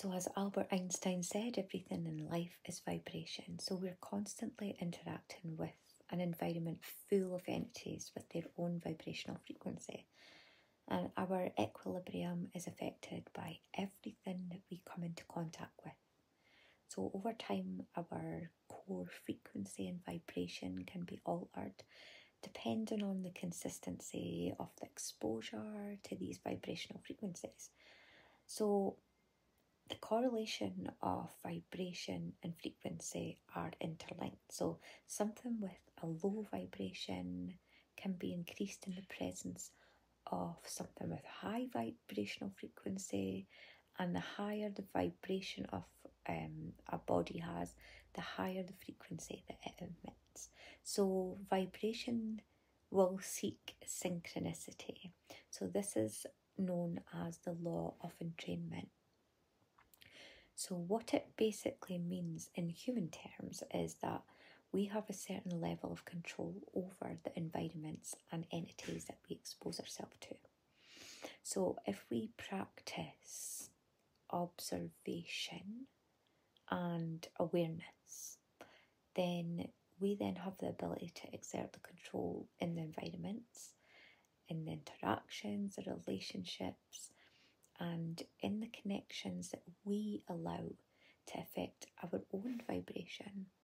So, as Albert Einstein said, everything in life is vibration. So, we're constantly interacting with an environment full of entities with their own vibrational frequency. And our equilibrium is affected by everything that we come into contact with. So, over time, our core frequency and vibration can be altered depending on the consistency of the exposure to these vibrational frequencies. So, the correlation of vibration and frequency are interlinked. So, something with a low vibration can be increased in the presence of something with high vibrational frequency, and the higher the vibration of um, a body has, the higher the frequency that it emits. So, vibration will seek synchronicity. So, this is known as the law of entrainment. So, what it basically means in human terms is that we have a certain level of control over the environments and entities that we expose ourselves to. So, if we practice observation and awareness, then we then have the ability to exert the control in the environments, in the interactions, the relationships, and in the connections that we allow to affect our own vibration